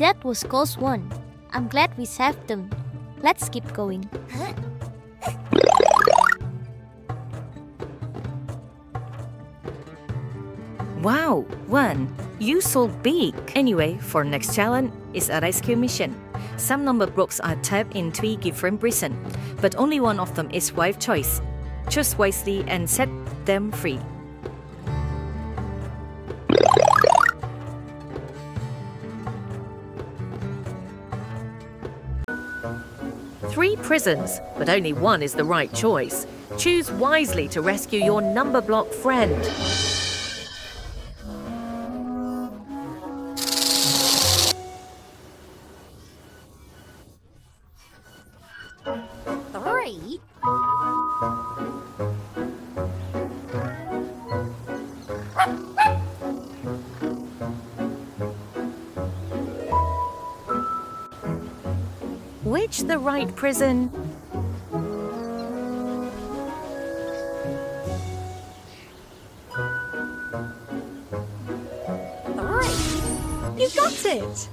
That was close one. I'm glad we saved them. Let's keep going. Wow, one, you so big. Anyway, for next challenge is a rescue mission. Some Numberblocks are tapped in three different prisons, but only one of them is wife choice. Choose wisely and set them free. Three prisons, but only one is the right choice. Choose wisely to rescue your Numberblock friend. Which the right prison? Three. You got it!